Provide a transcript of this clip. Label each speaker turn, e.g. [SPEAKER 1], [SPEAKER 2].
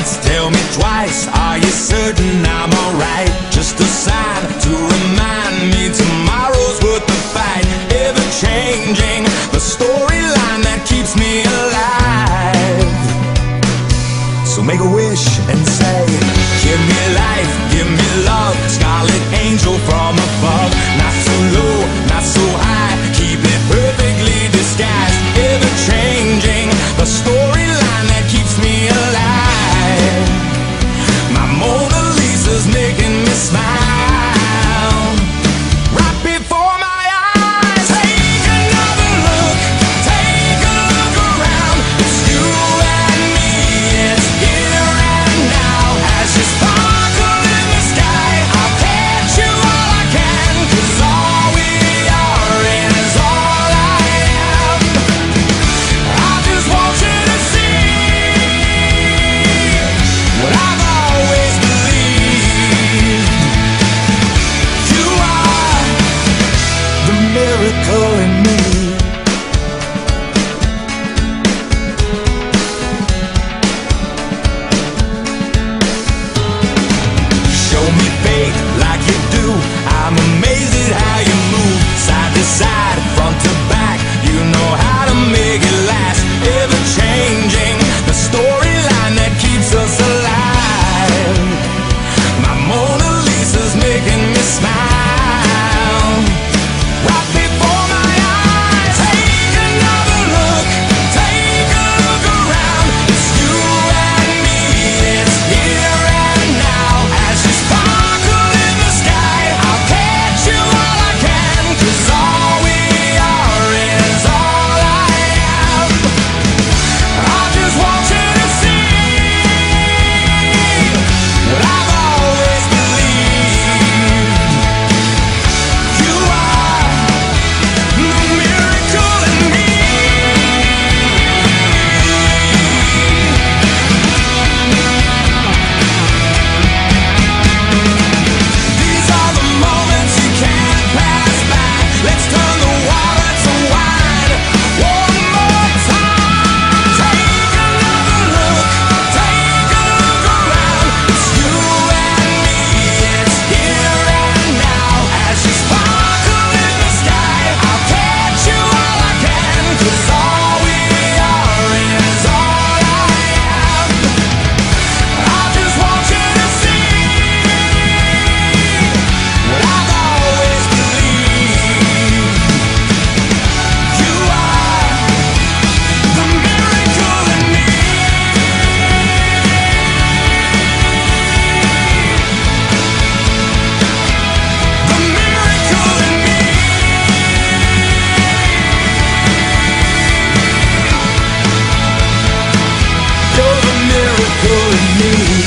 [SPEAKER 1] advice. Are you certain I'm alright? Just a sign to remind me tomorrow's worth the fight. Ever changing, the storyline that keeps me alive. So make a wish and say, Give me life, give me love, scarlet angel from above. you and me